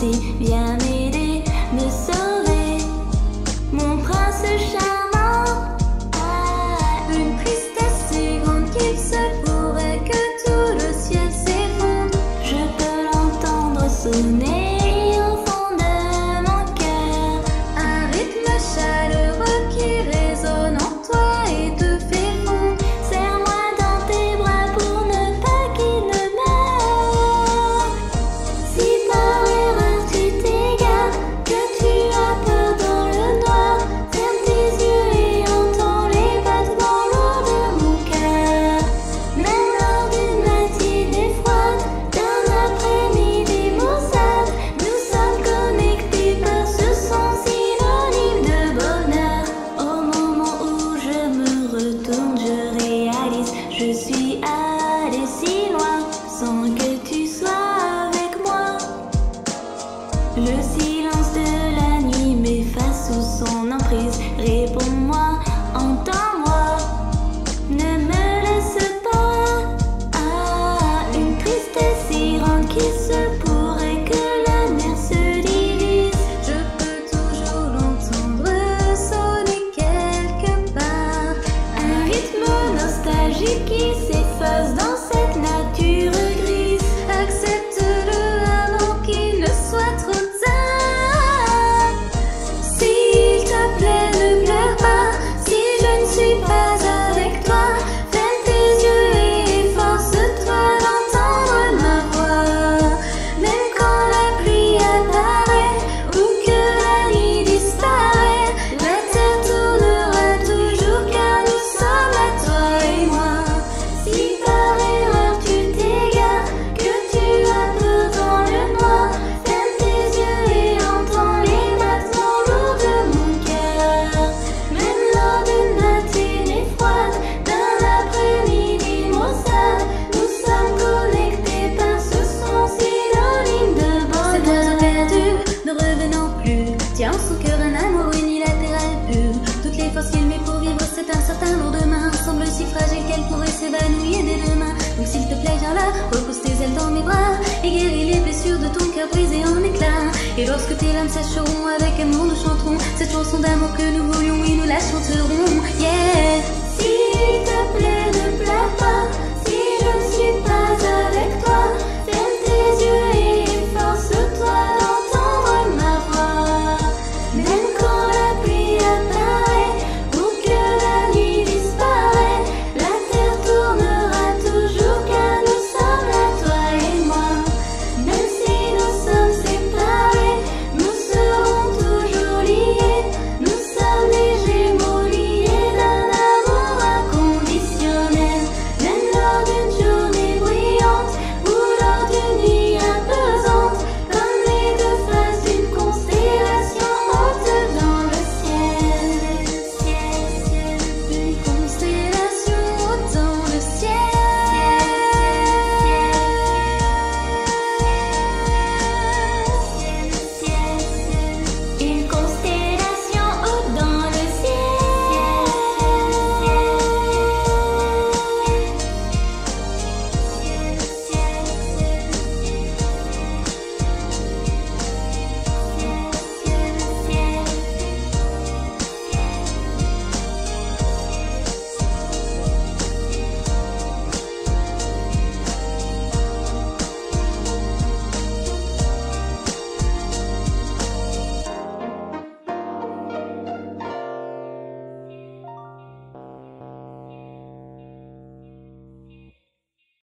စီပြန် repousse tes ailes dans mes bras et guéris les blessures de ton cœur brisé en éclats. Et lorsque tes lames sécheront, avec amour nous chanterons cette chanson d'amour que nous voulions, et nous la chanterons. Yeah!